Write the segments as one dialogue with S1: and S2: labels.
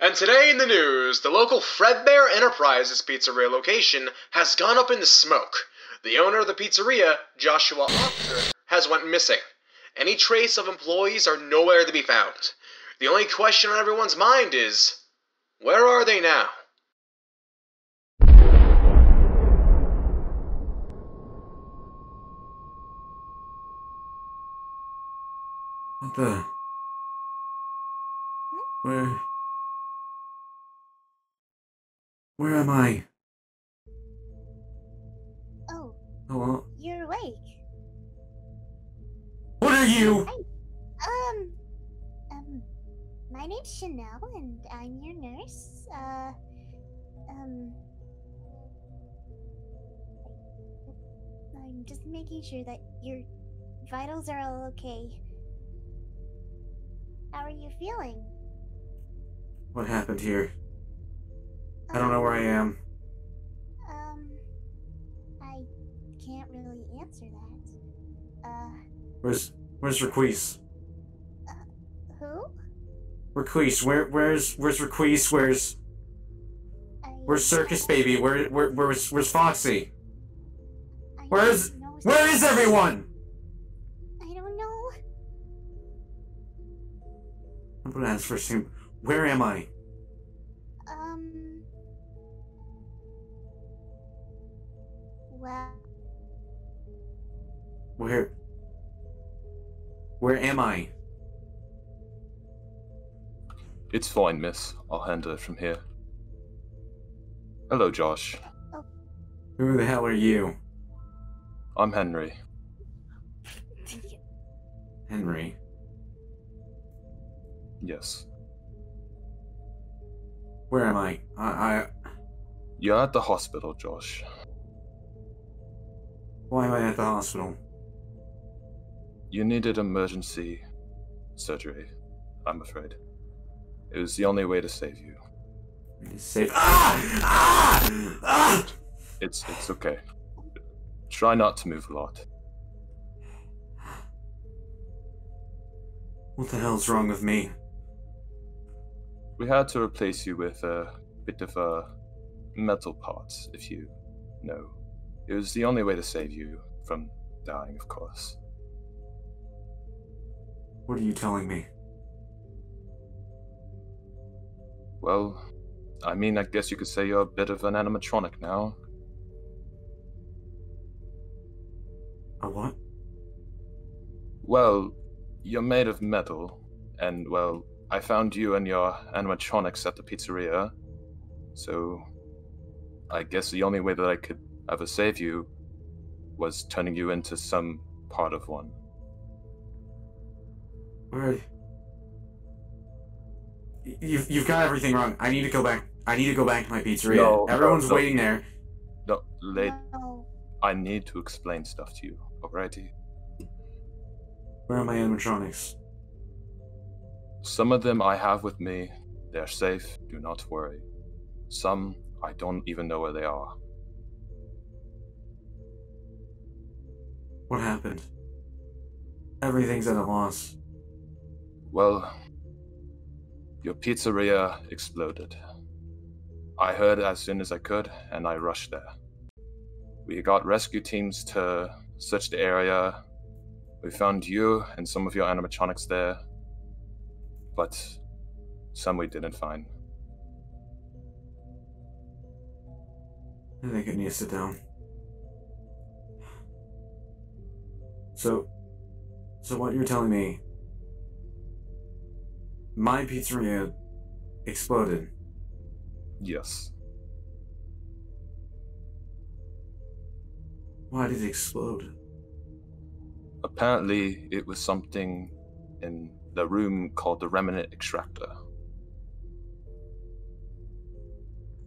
S1: And today in the news, the local Fredbear Enterprises pizzeria location has gone up in the smoke. The owner of the pizzeria, Joshua Officer, has went missing. Any trace of employees are nowhere to be found. The only question on everyone's mind is, where are they now?
S2: What the? Where? Where am I?
S3: Oh,
S2: Hello?
S3: you're awake.
S2: What are you?
S3: Um, um, my name's Chanel, and I'm your nurse. Uh, um, I'm just making sure that your vitals are all okay. How are you feeling?
S2: What happened here? I don't know where I am.
S3: Um, I can't really answer that. Uh,
S2: Where's Where's Requise?
S3: who?
S2: Requise, where Where's Where's Requise? Where's
S3: I
S2: Where's Circus Baby? Where Where Where's Where's Foxy?
S3: I
S2: Where's Where is everyone?
S3: I don't know.
S2: I'm gonna ask first thing. Where am I?
S3: Well,
S2: Where? Where am I?
S4: It's fine, miss. I'll handle it from here. Hello, Josh.
S2: Who the hell are you?
S4: I'm Henry.
S2: Henry.
S4: Yes.
S2: Where am I? I, I
S4: You're at the hospital, Josh.
S2: Why am I at the hospital?
S4: You needed emergency surgery, I'm afraid. It was the only way to save you.
S2: It's safe. Ah! Ah! Ah!
S4: It's it's okay. Try not to move a lot.
S2: What the hell's wrong with me?
S4: We had to replace you with a bit of a metal part, if you know. It was the only way to save you from dying, of course.
S2: What are you telling me?
S4: Well, I mean, I guess you could say you're a bit of an animatronic now.
S2: A what?
S4: Well, you're made of metal, and well, I found you and your animatronics at the pizzeria, so I guess the only way that I could ever save you was turning you into some part of one.
S2: Where? You've you've got everything wrong. I need to go back. I need to go back to my pizzeria.
S4: No, no,
S2: Everyone's
S4: no.
S2: waiting there.
S4: No, late.
S3: no.
S4: I need to explain stuff to you, alrighty?
S2: Where are my animatronics?
S4: Some of them I have with me. They're safe, do not worry. Some, I don't even know where they are.
S2: What happened? Everything's at a loss.
S4: Well, your pizzeria exploded. I heard as soon as I could, and I rushed there. We got rescue teams to search the area. We found you and some of your animatronics there, but some we didn't find.
S2: I think I need to sit down. So, so what you're telling me? My pizzeria exploded.
S4: Yes.
S2: Why did it explode?
S4: Apparently, it was something in the room called the remnant extractor.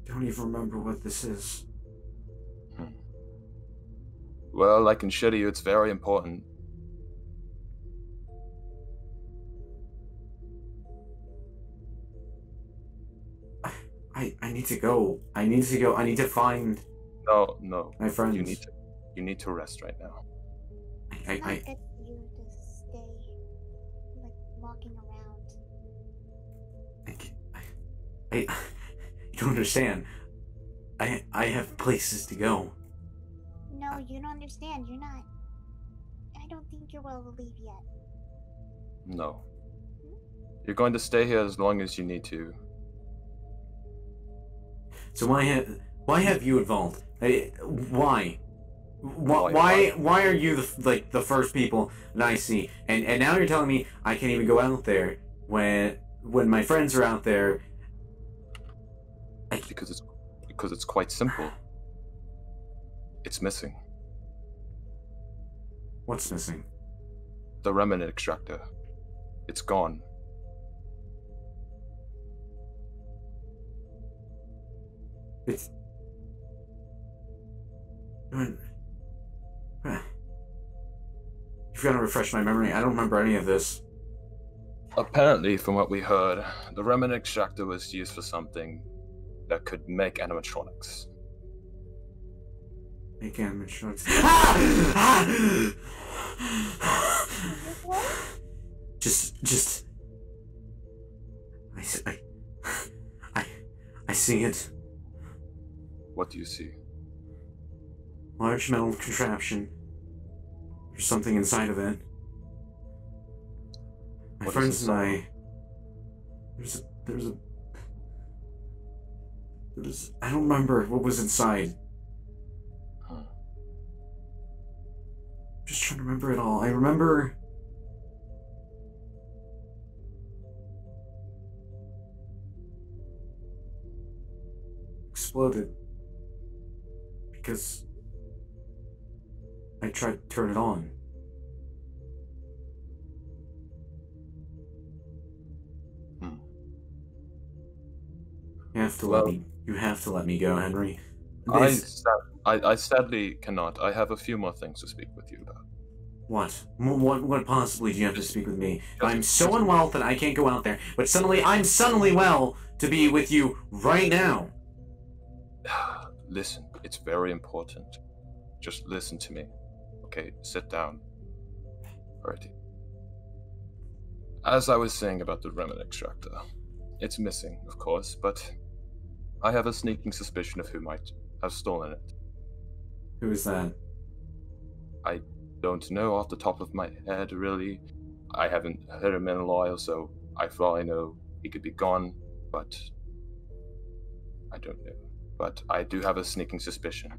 S2: Don't even remember what this is.
S4: Well, I can assure you it's very important.
S2: I I need to go. I need to go. I need to find
S4: No, no.
S2: my friends.
S4: You need to you need to rest right now.
S2: I,
S3: Not
S2: I,
S3: good for you to stay, like, walking around.
S2: I, ca- I, I. You don't understand. I I have places to go.
S3: No, you don't understand. You're not. I don't think you're well to leave yet.
S4: No. Hmm? You're going to stay here as long as you need to.
S2: So why have why have you involved? Why? Why,
S4: Why-
S2: why
S4: why?
S2: why are you the like the first people that I see? And and now you're telling me I can't even go out there when when my friends are out there.
S4: Because it's because it's quite simple. It's missing.
S2: What's missing?
S4: The remnant extractor. It's gone.
S2: It's. Hmm. You've got to refresh my memory. I don't remember any of this.
S4: Apparently, from what we heard, the remnant extractor was used for something that could make animatronics.
S2: Make animatronics. Ah!
S3: Ah!
S2: Ah! What? I, I, I see it.
S4: What do you see?
S2: Large metal contraption. There's something inside of it. My
S4: What
S2: friends and? I. There's a. There's a. There's. I don't remember what was inside. Just trying to remember it all. I remember. Exploded. Because. I tried to turn it on.
S4: Hmm.
S2: You have to
S4: Well-
S2: let me. You have to let me go, Henry.
S4: I, I, I sadly cannot. I have a few more things to speak with you about.
S2: What? What? What possibly do you have to speak with me? I'm so unwell that I can't go out there, but suddenly I'm suddenly well to be with you right now.
S4: listen, it's very important. Just listen to me. Okay, sit down. Alrighty. As I was saying about the remnant extractor, it's missing, of course, but I have a sneaking suspicion of who might have stolen it.
S2: Who is that?
S4: I don't know off the top of my head, really. I haven't heard him in a while, so I, all I know, he could be gone, but I don't know. But I do have a sneaking suspicion.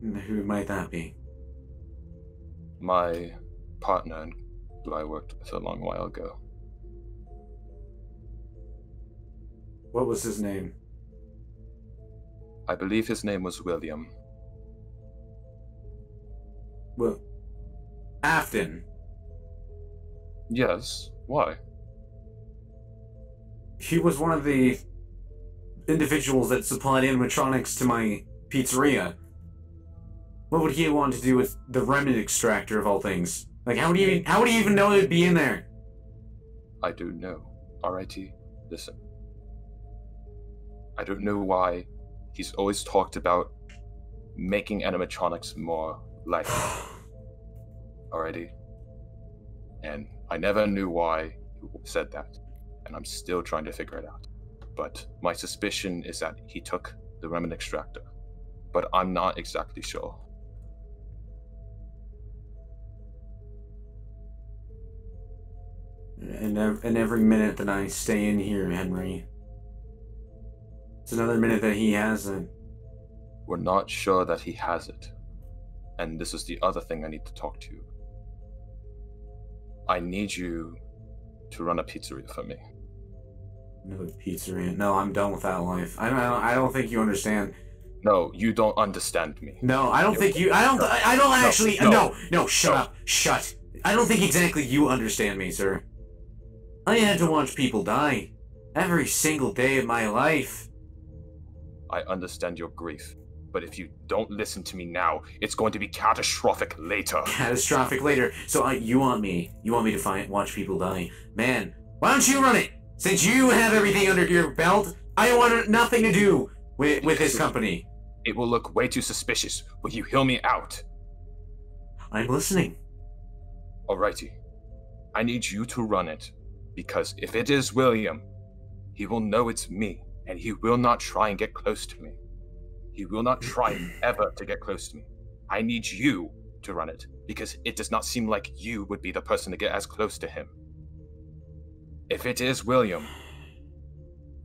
S2: Who might that be?
S4: my partner who I worked with a long while ago.
S2: What was his name?
S4: I believe his name was William.
S2: Well, Afton.
S4: Yes, why?
S2: He was one of the individuals that supplied animatronics to my pizzeria. What would he want to do with the remnant extractor of all things? Like, how would he even, how would he even know it'd be in there?
S4: I don't know. Alrighty, listen. I don't know why he's always talked about making animatronics more like already. And I never knew why he said that. And I'm still trying to figure it out. But my suspicion is that he took the remnant extractor. But I'm not exactly sure.
S2: And, and every minute that I stay in here, Henry, it's another minute that he has it.
S4: We're not sure that he has it. And this is the other thing I need to talk to you. I need you to run a pizzeria for me.
S2: Another pizzeria. No, I'm done with that life. I don't. I don't, think you understand.
S4: No, you don't understand me.
S2: No, I don't think you. I don't. I I don't actually.
S4: no,
S2: No, no. shut
S4: no.
S2: up. Shut. I don't think exactly you understand me, sir. I had to watch people die every single day of my life.
S4: I understand your grief. But if you don't listen to me now, it's going to be catastrophic later.
S2: Catastrophic later. So uh, you want me? You want me to find watch people die? Man, why don't you run it? Since you have everything under your belt, I want nothing to do with with this company.
S4: It will look way too suspicious. Will you hear me out?
S2: I'm listening.
S4: Alrighty. I need you to run it. Because if it is William, he will know it's me, and he will not try and get close to me. He will not try ever to get close to me. I need you to run it, because it does not seem like you would be the person to get as close to him. If it is William,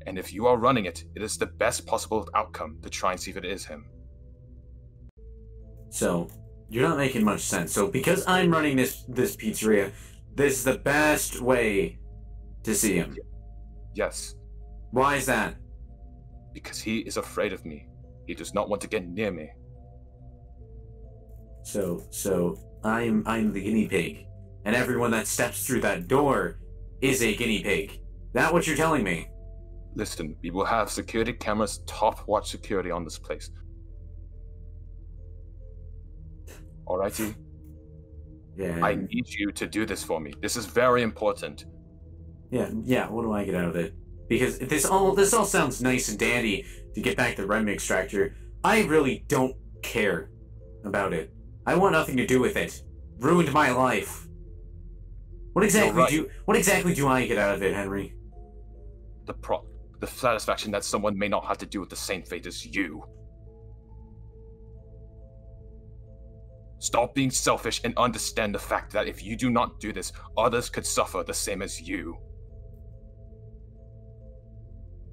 S4: and if you are running it, it is the best possible outcome to try and see if it is him.
S2: So, you're not making much sense. So, because I'm running this this pizzeria, this is the best way to see him.
S4: Yes,
S2: Why is that?
S4: Because he is afraid of me. He does not want to get near me.
S2: So, so I'm I'm the guinea pig, and everyone that steps through that door is a guinea pig. That what you're telling me?
S4: Listen, we will have security cameras, top watch security on this place. Alrighty?
S2: Yeah.
S4: I need you to do this for me. This is very important.
S2: Yeah, yeah. What do I get out of it? Because this all this all sounds nice and dandy to get back the Rem extractor. I really don't care about it. I want nothing to do with it. Ruined my life. What exactly
S4: right.
S2: do what exactly do I get out of it, Henry?
S4: The pro the satisfaction that someone may not have to deal with the same fate as you. Stop being selfish and understand the fact that if you do not do this, others could suffer the same as you.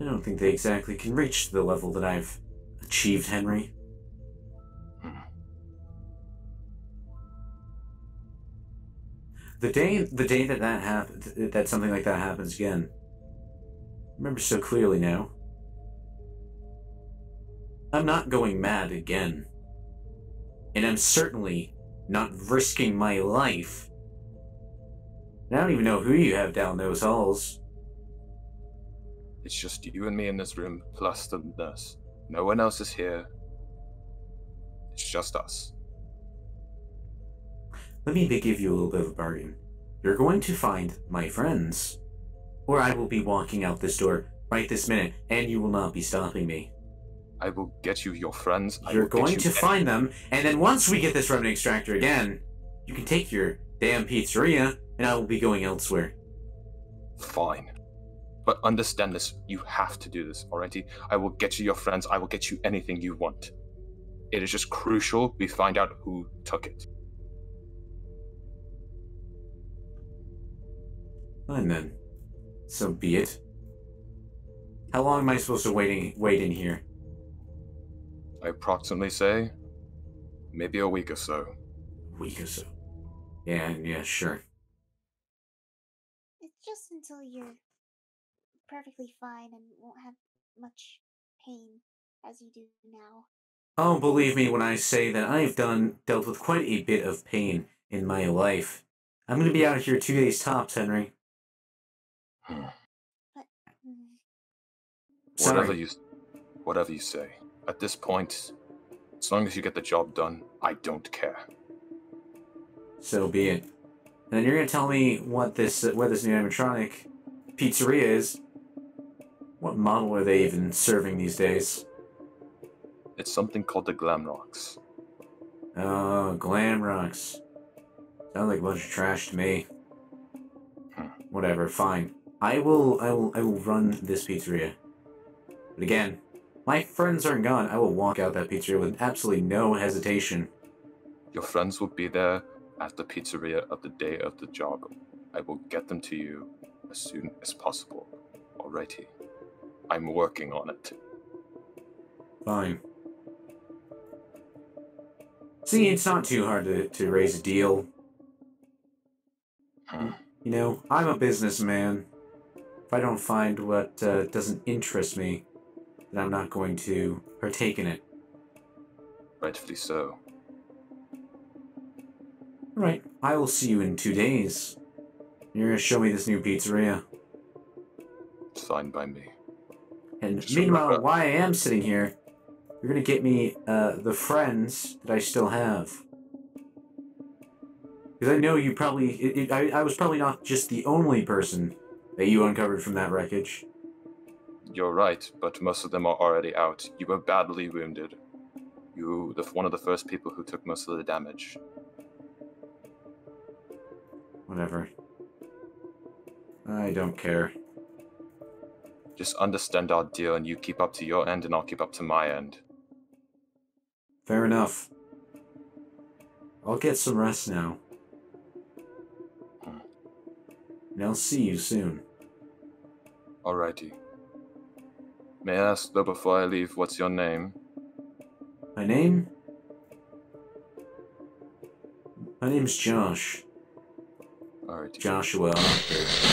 S2: I don't think they exactly can reach the level that I've achieved, Henry. The day, the day that that happens, that something like that happens again. I remember so clearly now. I'm not going mad again, and I'm certainly not risking my life. And I don't even know who you have down those halls.
S4: It's just you and me in this room, plus the nurse. No one else is here. It's just us.
S2: Let me give you a little bit of a bargain. You're going to find my friends, or I will be walking out this door right this minute, and you will not be stopping me.
S4: I will get you your friends.
S2: You're going
S4: you
S2: to find them, and then once we get this remnant extractor again, you can take your damn pizzeria, and I will be going elsewhere.
S4: Fine. But understand this, you have to do this, alrighty? I will get you your friends, I will get you anything you want. It is just crucial we find out who took it.
S2: Fine then. So be it. How long am I supposed to waiting wait in here?
S4: I approximately say maybe a week or so.
S2: A week or so. Yeah, yeah, sure.
S3: It's just until you're perfectly fine and won't have much pain as you do now.
S2: Oh, believe me when I say that I've done dealt with quite a bit of pain in my life. I'm gonna be out here two days tops, Henry.
S4: Hmm.
S3: Mm,
S2: Sorry.
S4: Whatever you whatever you say. At this point, as long as you get the job done, I don't care.
S2: So be it. And then you're gonna tell me what this uh, what this new animatronic pizzeria is. What model are they even serving these days?
S4: It's something called the Glam Rocks.
S2: Oh, Glam Rocks. Sounds like a bunch of trash to me.
S4: Hmm.
S2: Whatever, fine. I will I will I will run this pizzeria. But again, my friends aren't gone. I will walk out that pizzeria with absolutely no hesitation.
S4: Your friends will be there at the pizzeria of the day of the job. I will get them to you as soon as possible. Alrighty. I'm working on it.
S2: Fine. See, it's not too hard to, to raise a deal.
S4: Hmm.
S2: You know, I'm a businessman. If I don't find what uh, doesn't interest me, then I'm not going to partake in it.
S4: Rightfully so.
S2: Right, I will see you in two days. You're gonna show me this new pizzeria.
S4: It's fine by me.
S2: And meanwhile, while I am sitting here, you're gonna get me uh, the friends that I still have. Because I know you probably, it, it, I, I was probably not just the only person that you uncovered from that wreckage.
S4: You're right, but most of them are already out. You were badly wounded. You, the one of the first people who took most of the damage.
S2: Whatever. I don't care.
S4: Just understand our deal and you keep up to your end and I'll keep up to my end.
S2: Fair enough. I'll get some rest now. Hmm. And I'll see you soon.
S4: Alrighty. May I ask though before I leave, what's your name?
S2: My name? My name's Josh.
S4: Alrighty.
S2: Joshua.